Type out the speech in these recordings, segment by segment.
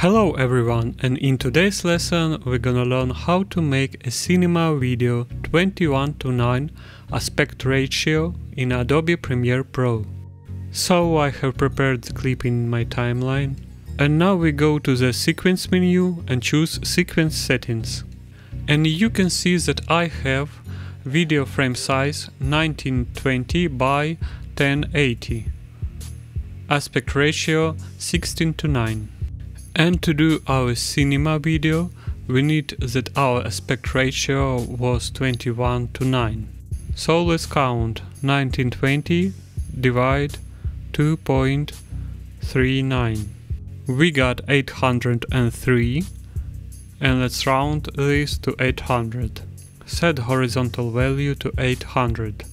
Hello everyone and in today's lesson we're gonna learn how to make a cinema video 21 to 9 aspect ratio in Adobe Premiere Pro. So I have prepared the clip in my timeline and now we go to the sequence menu and choose sequence settings. And you can see that I have video frame size 1920 by 1080 aspect ratio 16 to 9 and to do our cinema video, we need that our aspect ratio was 21 to 9. So let's count 1920 divide 2.39. We got 803 and let's round this to 800. Set horizontal value to 800.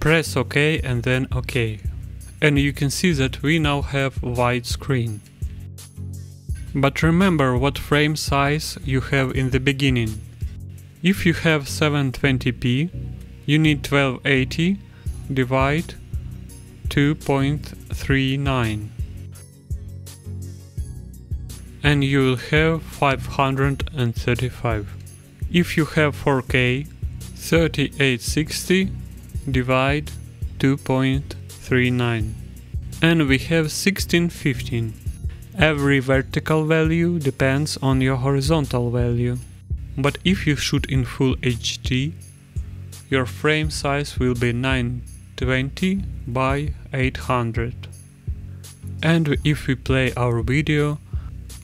Press OK and then OK and you can see that we now have widescreen. But remember what frame size you have in the beginning. If you have 720p, you need 1280 divide 2.39 and you will have 535. If you have 4K, 3860 divide 2.39 39 and we have 1615. Every vertical value depends on your horizontal value. But if you shoot in full HD, your frame size will be 920 by 800. And if we play our video,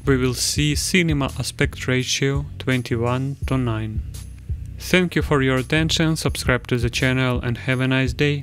we will see cinema aspect ratio 21 to 9. Thank you for your attention, subscribe to the channel and have a nice day.